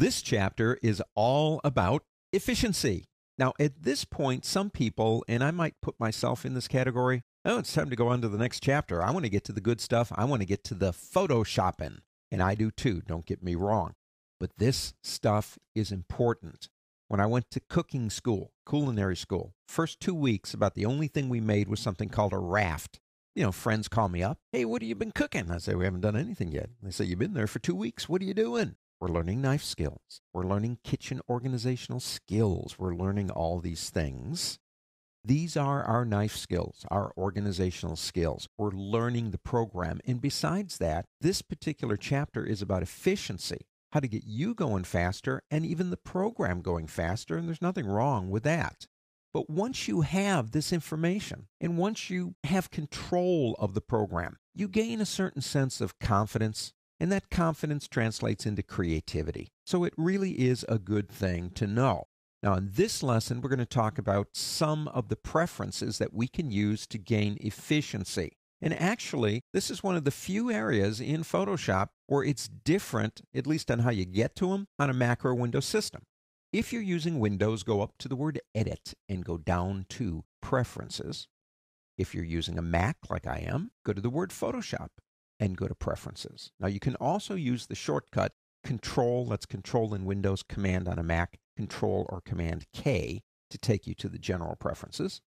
This chapter is all about efficiency. Now, at this point, some people, and I might put myself in this category, oh, it's time to go on to the next chapter. I want to get to the good stuff. I want to get to the photoshopping. And I do too, don't get me wrong. But this stuff is important. When I went to cooking school, culinary school, first two weeks, about the only thing we made was something called a raft. You know, friends call me up. Hey, what have you been cooking? I say, we haven't done anything yet. They say, you've been there for two weeks. What are you doing? We're learning knife skills. We're learning kitchen organizational skills. We're learning all these things. These are our knife skills, our organizational skills. We're learning the program. And besides that, this particular chapter is about efficiency, how to get you going faster and even the program going faster. And there's nothing wrong with that. But once you have this information and once you have control of the program, you gain a certain sense of confidence and that confidence translates into creativity. So it really is a good thing to know. Now, in this lesson, we're going to talk about some of the preferences that we can use to gain efficiency. And actually, this is one of the few areas in Photoshop where it's different, at least on how you get to them, on a Mac or window system. If you're using Windows, go up to the word Edit and go down to Preferences. If you're using a Mac like I am, go to the word Photoshop and go to Preferences. Now, you can also use the shortcut Control, that's Control in Windows, Command on a Mac, Control or Command K to take you to the general preferences.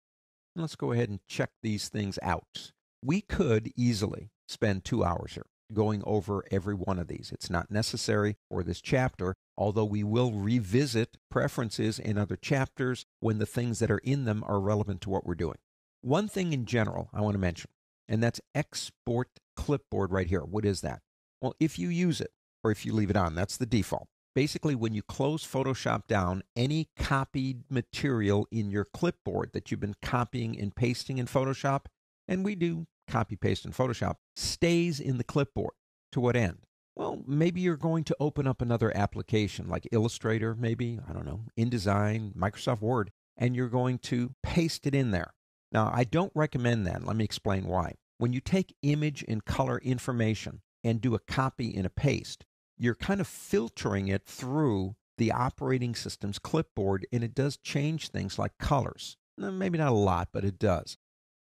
And let's go ahead and check these things out. We could easily spend two hours here going over every one of these. It's not necessary for this chapter, although we will revisit preferences in other chapters when the things that are in them are relevant to what we're doing. One thing in general I want to mention and that's export clipboard right here. What is that? Well, if you use it or if you leave it on, that's the default. Basically, when you close Photoshop down, any copied material in your clipboard that you've been copying and pasting in Photoshop, and we do copy paste in Photoshop, stays in the clipboard. To what end? Well, maybe you're going to open up another application like Illustrator, maybe, I don't know, InDesign, Microsoft Word, and you're going to paste it in there. Now, I don't recommend that. Let me explain why. When you take image and color information and do a copy and a paste, you're kind of filtering it through the operating system's clipboard, and it does change things like colors. Maybe not a lot, but it does.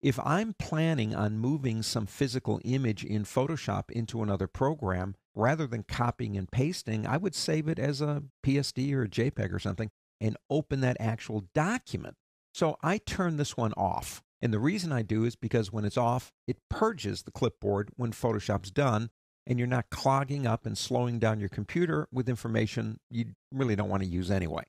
If I'm planning on moving some physical image in Photoshop into another program, rather than copying and pasting, I would save it as a PSD or a JPEG or something and open that actual document so I turn this one off. And the reason I do is because when it's off, it purges the clipboard when Photoshop's done, and you're not clogging up and slowing down your computer with information you really don't want to use anyway.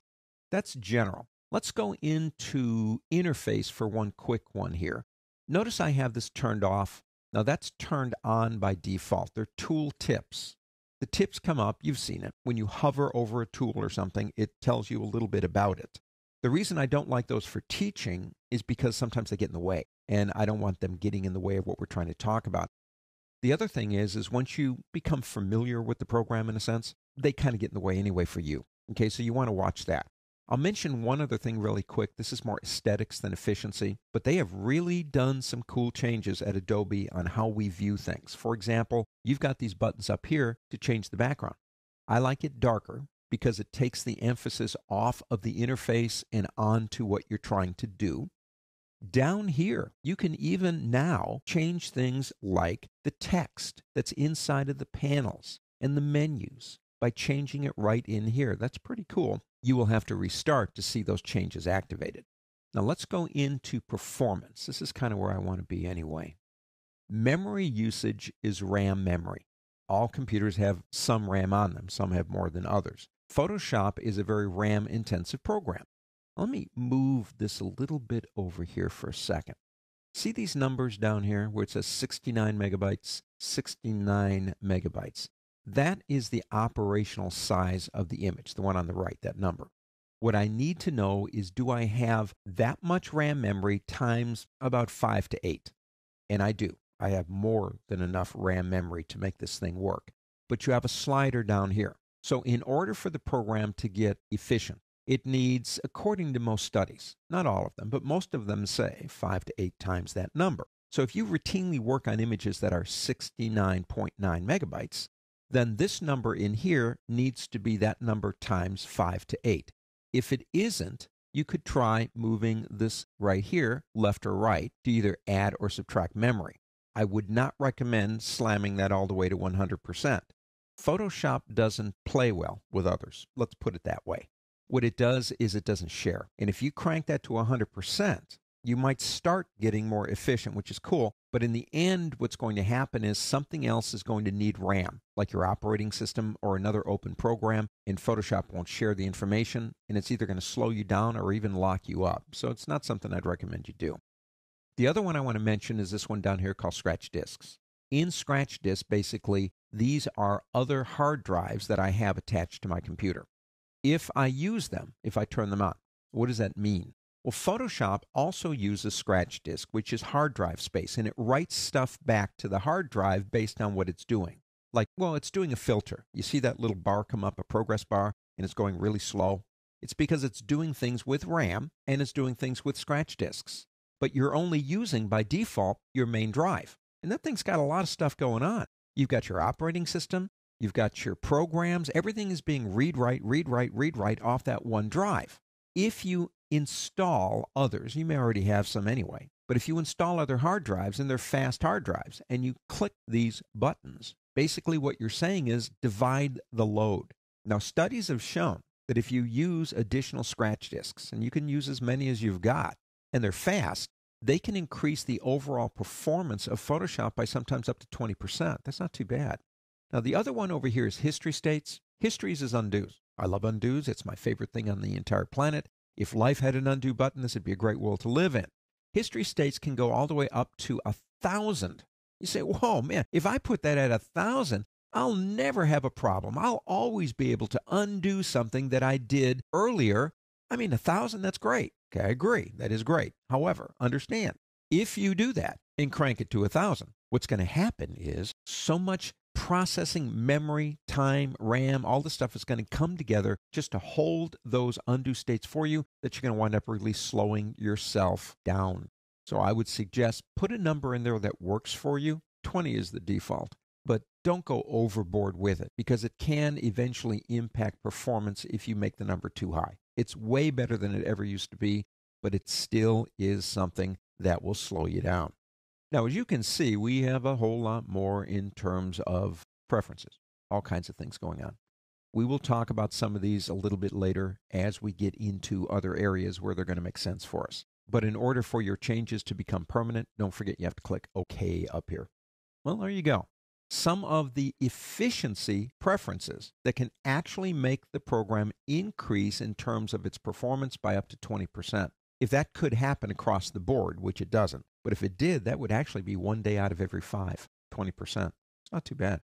That's general. Let's go into interface for one quick one here. Notice I have this turned off. Now that's turned on by default. They're tool tips. The tips come up, you've seen it. When you hover over a tool or something, it tells you a little bit about it. The reason I don't like those for teaching is because sometimes they get in the way, and I don't want them getting in the way of what we're trying to talk about. The other thing is, is once you become familiar with the program in a sense, they kind of get in the way anyway for you. Okay, so you want to watch that. I'll mention one other thing really quick. This is more aesthetics than efficiency, but they have really done some cool changes at Adobe on how we view things. For example, you've got these buttons up here to change the background. I like it darker because it takes the emphasis off of the interface and onto what you're trying to do. Down here, you can even now change things like the text that's inside of the panels and the menus by changing it right in here. That's pretty cool. You will have to restart to see those changes activated. Now let's go into performance. This is kind of where I want to be anyway. Memory usage is RAM memory. All computers have some RAM on them, some have more than others. Photoshop is a very RAM intensive program. Let me move this a little bit over here for a second. See these numbers down here where it says 69 megabytes, 69 megabytes. That is the operational size of the image, the one on the right, that number. What I need to know is do I have that much RAM memory times about 5 to 8? And I do. I have more than enough RAM memory to make this thing work. But you have a slider down here. So, in order for the program to get efficient, it needs, according to most studies, not all of them, but most of them say five to eight times that number. So, if you routinely work on images that are 69.9 megabytes, then this number in here needs to be that number times 5 to 8. If it isn't, you could try moving this right here, left or right, to either add or subtract memory. I would not recommend slamming that all the way to 100%. Photoshop doesn't play well with others. Let's put it that way. What it does is it doesn't share. And if you crank that to 100%, you might start getting more efficient, which is cool. But in the end, what's going to happen is something else is going to need RAM, like your operating system or another open program, and Photoshop won't share the information, and it's either going to slow you down or even lock you up. So it's not something I'd recommend you do. The other one I want to mention is this one down here called Scratch Disks. In Scratch Disk, basically, these are other hard drives that I have attached to my computer. If I use them, if I turn them on, what does that mean? Well, Photoshop also uses Scratch Disk, which is hard drive space, and it writes stuff back to the hard drive based on what it's doing. Like, well, it's doing a filter. You see that little bar come up, a progress bar, and it's going really slow? It's because it's doing things with RAM and it's doing things with Scratch Disks. But you're only using, by default, your main drive. And that thing's got a lot of stuff going on. You've got your operating system, you've got your programs, everything is being read write, read write, read write off that one drive. If you install others, you may already have some anyway, but if you install other hard drives and they're fast hard drives and you click these buttons, basically what you're saying is divide the load. Now, studies have shown that if you use additional scratch disks, and you can use as many as you've got, and they're fast, they can increase the overall performance of Photoshop by sometimes up to 20%. That's not too bad. Now, the other one over here is history states. Histories is undos. I love undos. It's my favorite thing on the entire planet. If life had an undo button, this would be a great world to live in. History states can go all the way up to a thousand. You say, whoa, man, if I put that at a thousand, I'll never have a problem. I'll always be able to undo something that I did earlier. I mean, a thousand, that's great. Okay, I agree. That is great. However, understand if you do that and crank it to a thousand, what's going to happen is so much processing memory, time, RAM, all the stuff is going to come together just to hold those undo states for you that you're going to wind up really slowing yourself down. So I would suggest put a number in there that works for you. 20 is the default, but don't go overboard with it because it can eventually impact performance if you make the number too high. It's way better than it ever used to be, but it still is something that will slow you down. Now, as you can see, we have a whole lot more in terms of preferences, all kinds of things going on. We will talk about some of these a little bit later as we get into other areas where they're going to make sense for us. But in order for your changes to become permanent, don't forget you have to click OK up here. Well, there you go. Some of the efficiency preferences that can actually make the program increase in terms of its performance by up to 20%. If that could happen across the board, which it doesn't, but if it did, that would actually be one day out of every five, 20%. It's not too bad.